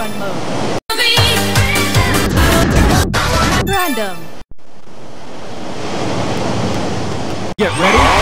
run mode. Random. Get ready.